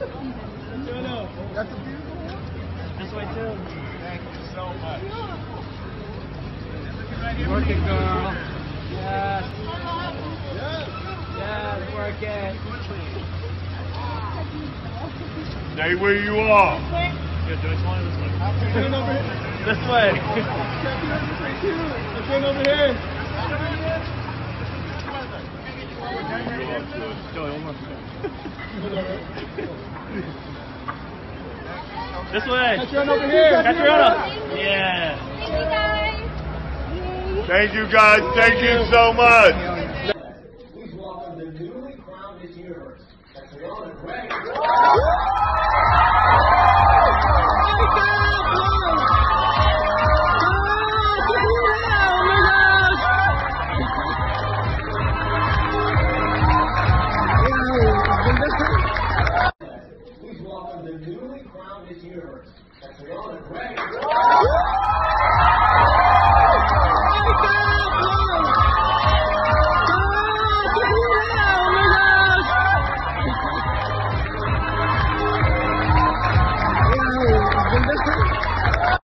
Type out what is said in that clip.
That's a beautiful one. This way too. Thank you so much. Work it, girl. Yes. Yes. Yes, work it. Stay where you are. Good, Joyce, one this way. This way. You. Turn over here. Joey, one more. This way. Catriona over here. Catriona. Yeah. Thank you guys. Thank you so much. Please welcome the newly crowned Miss Universe, Catriona Gray. Miss Universe, Gray.